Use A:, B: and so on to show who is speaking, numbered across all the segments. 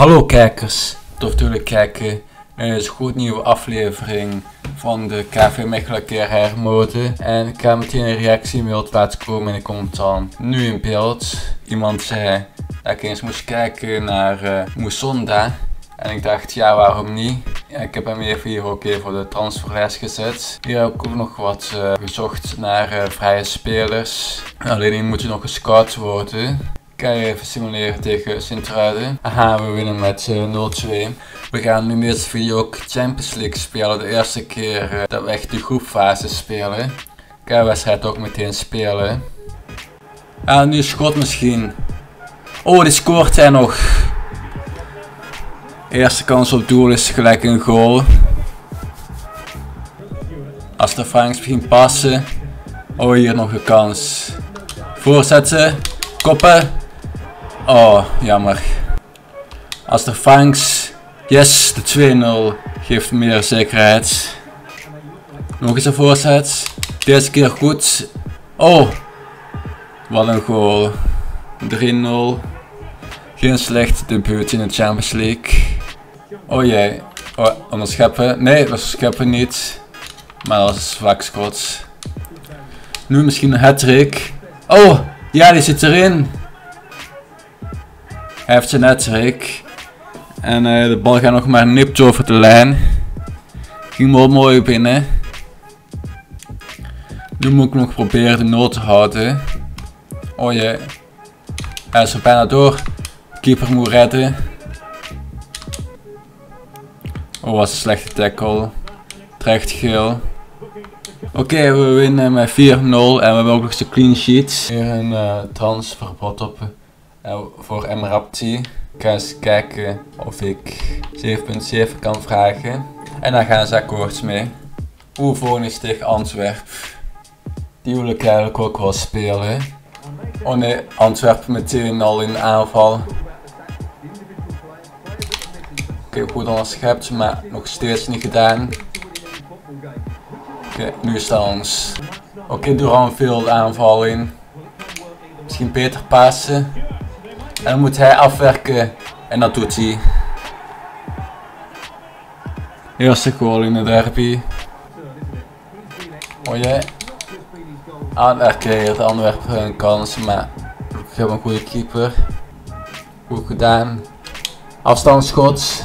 A: Hallo kijkers, tof kijken naar deze goed nieuwe aflevering van de KV Mechelen keer. En ik ga meteen een reactie beeld laten komen en die komt dan nu in beeld. Iemand zei dat ik eens moest kijken naar uh. En ik dacht, ja waarom niet? Ja, ik heb hem even hier ook even voor de transferlijst gezet. Hier heb ik ook nog wat uh, gezocht naar uh, vrije spelers. Alleen die moeten nog gescout worden even simuleren tegen Sint-Truiden. Aha, we winnen met uh, eh, 0-2. We gaan in deze video ook Champions League spelen. De eerste keer uh, dat we echt de groepfase spelen. Ik ga de wedstrijd ook meteen spelen. Ah, nu schot misschien. Oh, die scoort hij nog. Eerste kans op doel is gelijk een goal. Als de Franks misschien passen. Oh, hier nog een kans. Voorzetten. Koppen. Oh, jammer. De Fangs. Yes, de 2-0 geeft meer zekerheid. Nog eens een voorzet. Deze keer goed. Oh, wat een goal. 3-0. Geen slecht debuut in de Champions League. Oh jee. Oh, onderscheppen. Nee, dat scheppen niet. Maar dat is zwak schot. Nu misschien een hat-trick. Oh, ja, die zit erin. Hij heeft zijn netwerk. En uh, de bal gaat nog maar nipt over de lijn. Ging wel mooi binnen. Nu moet ik nog proberen de nood te houden. Oh jee. Hij is er bijna door. Keeper moet redden. Oh, wat een slechte tackle. Terecht geel. Oké, we winnen met 4-0 en we hebben ook nog eens een clean sheet. Hier een uh, op voor Emrapti. Ga eens kijken of ik 7.7 kan vragen. En dan gaan ze akkoord mee. Oeh, is tegen Antwerp. Die wil ik eigenlijk ook wel spelen. Oh nee, Antwerpen meteen al in aanval. Oké, okay, goed onderschept, maar nog steeds niet gedaan. Oké, nu staat ons. Oké, okay, Duran veel aanval in. Misschien beter passen. En dan moet hij afwerken en dat doet hij. Eerste goal in de derby. Oh jee. Aanwerken heeft Antwerpen een kans, maar ik heb een goede keeper. Goed gedaan. Afstandsschot.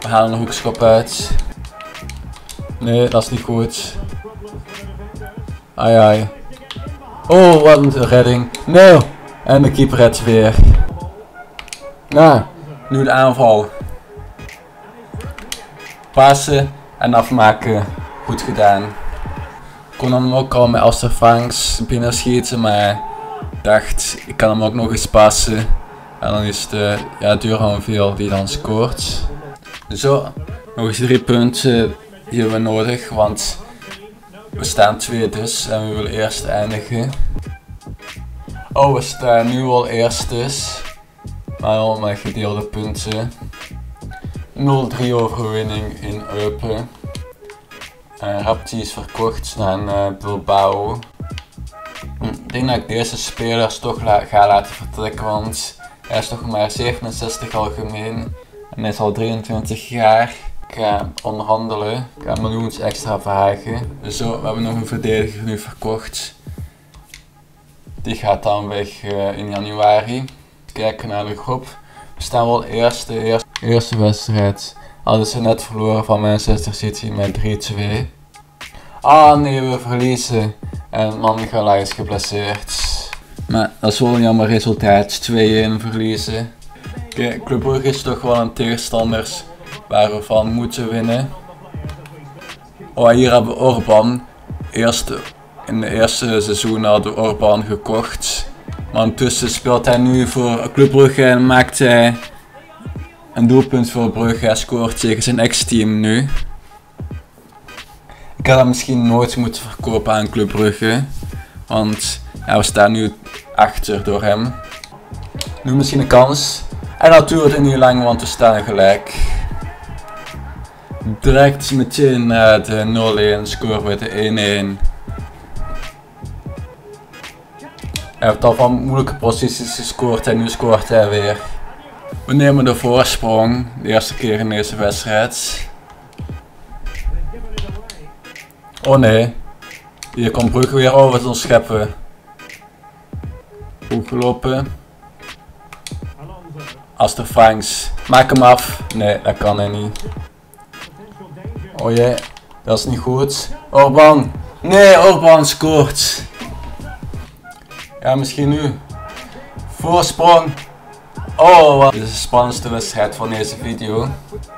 A: We halen een hoekschop uit. Nee, dat is niet goed. Ai ai. Oh, wat een redding. Nee. En de keeper redt weer. Nou, nu de aanval. Passen en afmaken. Goed gedaan. Kon hem ook al met Asterfangs binnen schieten, maar dacht ik kan hem ook nog eens passen. En dan is het ja, Duran veel die dan scoort. Zo, nog eens drie punten die hebben we nodig, want we staan twee dus en we willen eerst eindigen. Oh, we staan nu al eerst dus. Maar al met gedeelde punten. 0-3 overwinning in Eupen. Uh, is verkocht naar uh, Bilbao. Hm, ik denk dat ik deze spelers toch ga laten vertrekken, want hij is toch maar 67 algemeen. En hij is al 23 jaar. Ik ga onderhandelen. Ik ga miljoens extra vragen. Zo, we hebben nog een verdediger nu verkocht. Die gaat dan weg uh, in januari kijken naar de groep. We staan wel eerste, eerste, eerste wedstrijd. Hadden ze net verloren van Manchester City met 3-2. Ah nee, we verliezen. En Mangala is geblesseerd. Maar dat is wel een jammer resultaat. 2-1 verliezen. Kijk, is toch wel een tegenstander waar we van moeten winnen. Oh, hier hebben we Orban. Eerste, in de eerste seizoen hadden we Orban gekocht. Maar speelt hij nu voor Club Brugge en maakt hij een doelpunt voor Brugge. Hij scoort tegen zijn ex-team nu. Ik had hem misschien nooit moeten verkopen aan Club Brugge. Want ja, we staan nu achter door hem. Nu misschien een kans. En dat duurt niet lang, want we staan gelijk. Direct meteen uh, de 0-1 score met de 1-1. Hij heeft al van moeilijke posities gescoord en nu scoort hij weer. We nemen de voorsprong. De eerste keer in deze wedstrijd. Oh nee. Hier komt Brugge weer over te scheppen. Goed gelopen. Aster Franks. Maak hem af. Nee, dat kan hij niet. Oh jee. Dat is niet goed. Orban. Nee, Orban scoort. Ja, misschien nu. Voorsprong. Oh, wat. Dit is de spannendste wedstrijd van deze video.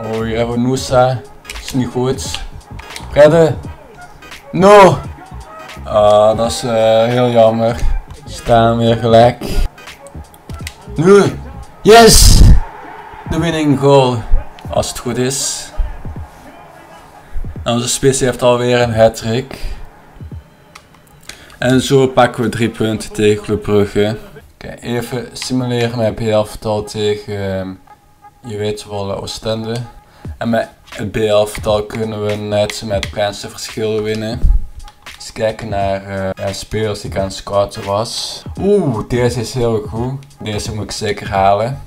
A: Oh, hier hebben we Noosa. Is niet goed. Redden. No. Ah, dat is uh, heel jammer. Staan weer gelijk. Nu. Yes. De winning goal. Als het goed is. En onze spits heeft alweer een hat-trick. En zo pakken we drie punten tegen Club Brugge. Okay, even simuleren met B-elftal tegen, ehm, je weet wel, Oostende. En met het B-elftal kunnen we net met Prinsen verschil winnen. Eens kijken naar uh, spelers die ik aan het scouten was. Oeh, deze is heel goed. Deze moet ik zeker halen.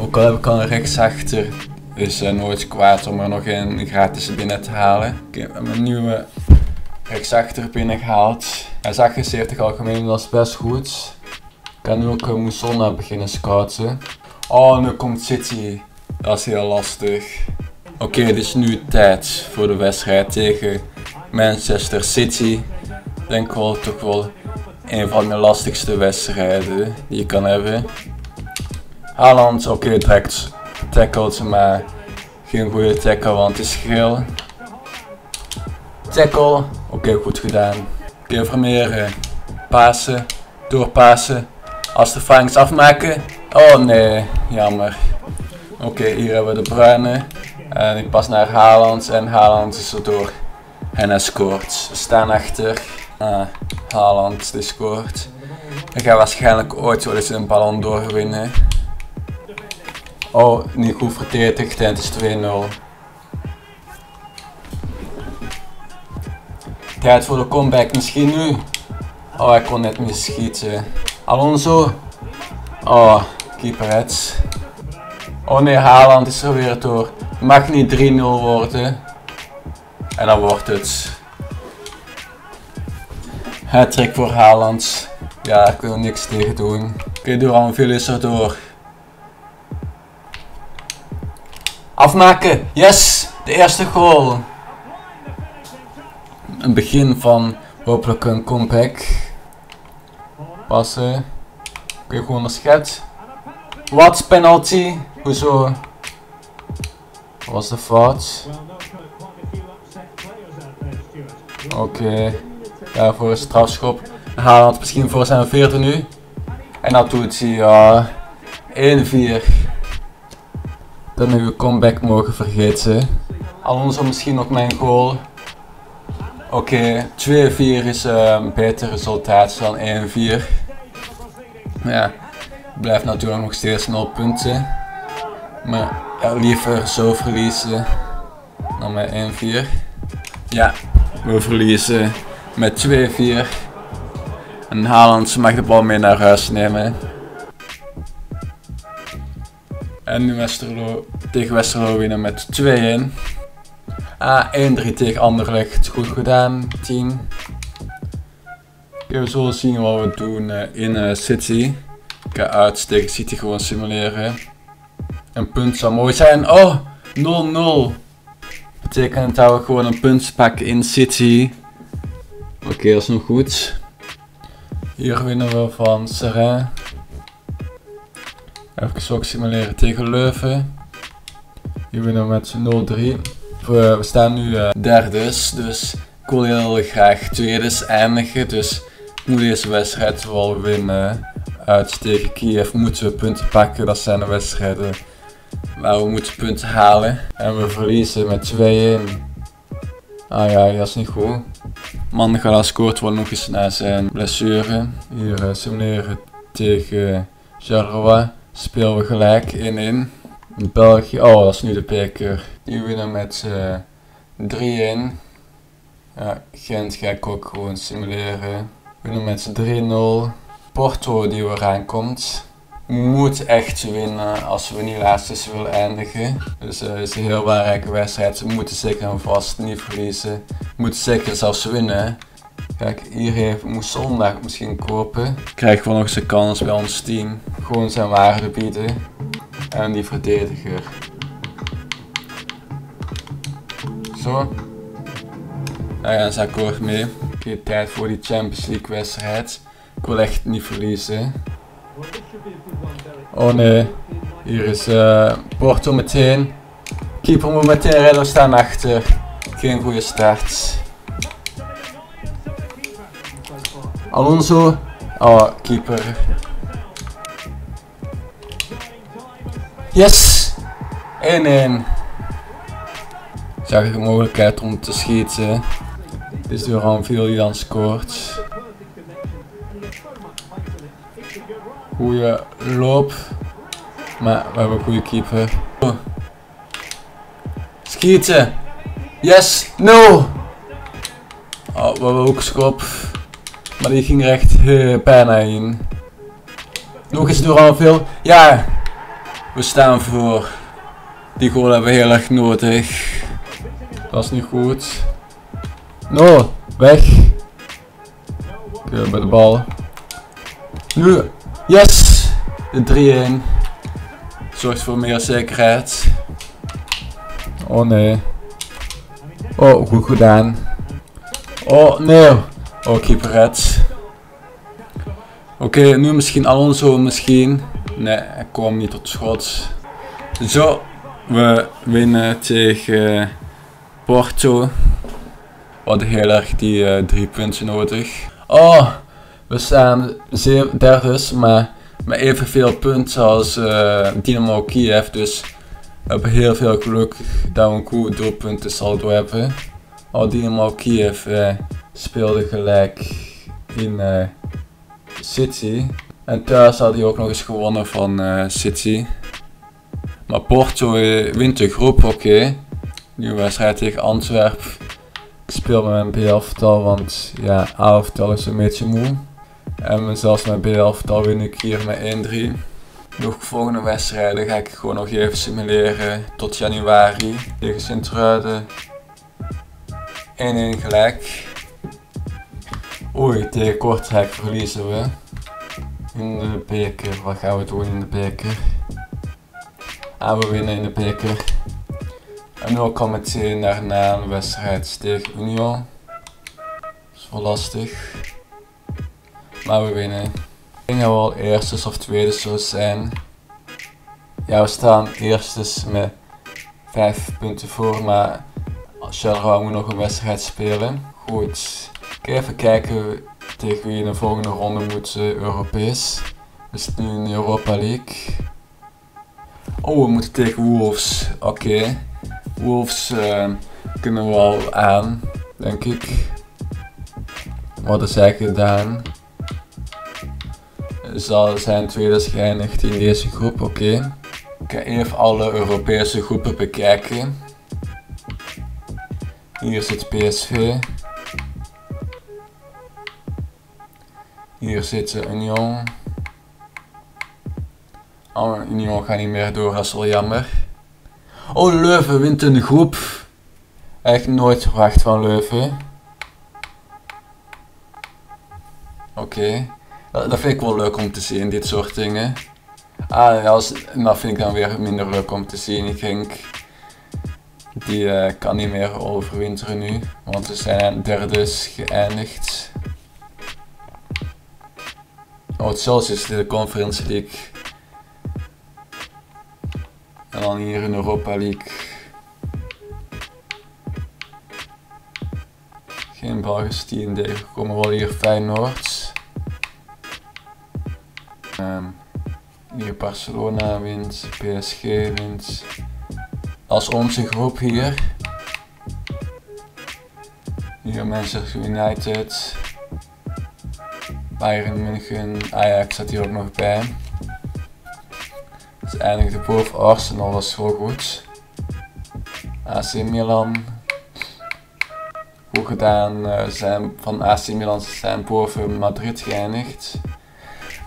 A: Ook al heb ik al een rechtsachter, is uh, nooit kwaad om er nog een gratis binnen te halen. Ik heb mijn nieuwe rechtsachter binnen gehaald. Hij is 78 algemeen, dat is best goed. Ik kan nu ook uh, Moussonna beginnen scouten. Oh, nu komt City. Dat is heel lastig. Oké, het is nu tijd voor de wedstrijd tegen Manchester City. Denk wel toch wel een van de lastigste wedstrijden die je kan hebben. Haaland, oké, okay, direct tackelt, maar geen goede tackle, want het is geel. Tackle, oké, goed gedaan. Oké, okay, Vermeeren. Pasen, doorpasen. Als de vangs afmaken. Oh nee, jammer. Oké, hier hebben we de bruine. En ik pas naar Haaland en Haaland is er door. En hij scoort. We staan achter. Ah, Haaland die scoort. Hij gaat waarschijnlijk ooit wel eens een ballon doorwinnen. Oh, niet goed verdedigd en het is 2-0. Tijd voor de comeback, misschien nu. Oh, ik kon net niet schieten. Alonso. Oh, keeper het. Oh nee, Haaland is er weer door. Mag niet 3-0 worden. En dan wordt het. Het trek voor Haaland. Ja, ik wil niks tegen doen. Oké, okay, Duranville is er door. Afmaken. Yes, de eerste goal. Een begin van hopelijk een comeback. Passen. Oké, okay, gewoon een schets. Wat penalty? Hoezo? Was de fout? Oké. Okay. Voor een strafschop. Haaland misschien voor zijn vierde nu. En dat doet hij, ja. 1-4. Dan hebben we comeback mogen vergeten. Alonso misschien nog mijn goal. Oké, okay, 2-4 is uh, een beter resultaat dan 1-4. Ja, blijft natuurlijk nog steeds 0 punten. Maar liever zo verliezen dan met 1-4. Ja, we verliezen met 2-4. En Haaland mag de bal mee naar huis nemen. En nu Westerlo tegen Westerlo winnen met 2-1. Ah, 1-3 tegen Anderlecht. Goed gedaan, 10. Okay, we zullen zien wat we doen uh, in uh, City. Ik ga uit tegen City gewoon simuleren. Een punt zou mooi zijn. Oh, 0-0. Betekent dat we gewoon een punt pakken in City. Oké, dat is nog goed. Hier winnen we van Serrain. Even ook simuleren tegen Leuven. Hier winnen we met 0-3. We, we, staan nu uh, derdes, dus ik wil heel graag tweedes eindigen. Dus moet deze wedstrijd wel winnen. Uit tegen Kiev moeten we punten pakken. Dat zijn de wedstrijden waar we moeten punten halen. En we verliezen met 2-1. Ah ja, dat is niet goed. Mandegala scoort wel nog eens na zijn blessure. Hier uh, simuleren tegen Charleroi. Spelen we gelijk 1-1. België, oh dat is nu de beker. Die winnen met uh, 3-1. Ja, Gent ga ik ook gewoon simuleren. Winnen met 3-0. Porto die weer aankomt. moet echt winnen als we niet laatste willen eindigen. Dus het is een heel belangrijke wedstrijd. We moeten zeker en vast niet verliezen. Moeten zeker zelfs winnen. Kijk, hier heeft, moet zondag misschien kopen. Krijgen we nog eens een kans bij ons team. Gewoon zijn waarde bieden. En die verdediger. Zo. Daar gaan ze akkoord mee. Oké, tijd voor die Champions League wedstrijd. Ik wil echt niet verliezen. Oh nee. Hier is uh, Porto meteen. Keeper moet meteen redden, we staan achter. Geen goede start. Alonso. Oh, keeper. Yes! 1-1. Zag ik een mogelijkheid om te schieten. Dit is door veel die dan scoort. Goeie loop. Maar we hebben een goede keeper. Schieten! Yes! No! Oh, we hebben ook schop. Maar die ging er echt uh, bijna in. Nog eens door al veel. Ja! We staan voor. Die goal hebben we heel erg nodig. Dat is niet goed. No! Weg! Oké, bij de bal. Nu! Yes! De 3-1. Zorgt voor meer zekerheid. Oh nee. Oh, goed gedaan. Oh nee. Oh, keeper red. Oké, nu misschien Alonso misschien. Nee, hij kwam niet tot schot. Zo, we winnen tegen Porto. We hadden heel erg die uh, drie punten nodig. Oh, we staan derde, maar met evenveel punten als uh, Dynamo Kiev. Dus we hebben heel veel geluk dat we een goed doelpunten saldo hebben. Oh, Dynamo Kiev uh, speelde gelijk in City. En thuis had hij ook nog eens gewonnen van City. Maar Porto wint de groep, oké. Okay. Nu wedstrijd tegen Antwerpen. Ik speel met mijn B-elftal, want ja, A-elftal is een beetje moe. En zelfs mijn B-elftal win ik hier met 1-3. Nog volgende wedstrijden ga ik gewoon nog even simuleren tot januari. Tegen Sint-Truiden 1-1 gelijk. Oei, tegen Kortrijk verliezen we. In de beker, wat gaan we doen in de beker? Ah, we winnen in de beker. En nu kan meteen daarna een wedstrijd tegen Union. Dat is wel lastig. Maar we winnen. Ik denk dat we al of tweede zullen zijn. Ja, we staan eerstes met 5 punten voor, maar Charleroi moet nog een wedstrijd spelen. Goed. Even kijken tegen wie in de volgende ronde moet Europees. Zitten nu in Europa League. Oh, we moeten tegen Wolves. Oké. Wolves uh, kunnen we al aan, denk ik. Wat is zij gedaan? Zal zijn tweede geëindigd in deze groep, oké. Ik ga even alle Europese groepen bekijken. Hier zit PSV. Hier zit Union. Oh, Union gaat niet meer door, dat is wel jammer. Oh, Leuven wint een groep. Echt nooit verwacht van Leuven. Oké. Dat, vind ik wel leuk om te zien, dit soort dingen. Ah, als, dat vind ik dan weer minder leuk om te zien. Ik denk, die uh, kan niet meer overwinteren nu, want ze zijn derde geëindigd. Oh, Chelsea is de Conference League. En dan hier in Europa League. Geen Belgische team komen wel hier Feyenoord. Um, hier Barcelona wint, PSG wint. Als onze groep hier. Hier Manchester United. Bayern München, Ajax staat hier ook nog bij. Ze eindigde boven Arsenal, dat is wel goed. AC Milan. Goed gedaan, uh, zijn van AC Milan zijn boven Madrid geëindigd.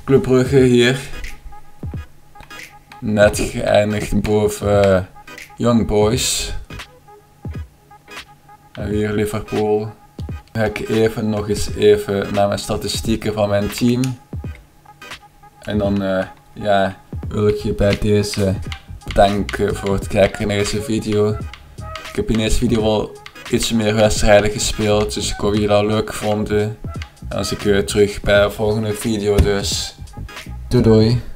A: Club Brugge hier. net geëindigd boven uh, Young Boys. En weer Liverpool. Ga even nog eens even naar mijn statistieken van mijn team. En dan uh, ja, wil ik je bij deze bedanken voor het kijken naar deze video. Ik heb in deze video wel iets meer wedstrijden gespeeld, dus ik hoop jullie dat leuk vonden. En dan zie ik je terug bij de volgende video dus. Doei doei.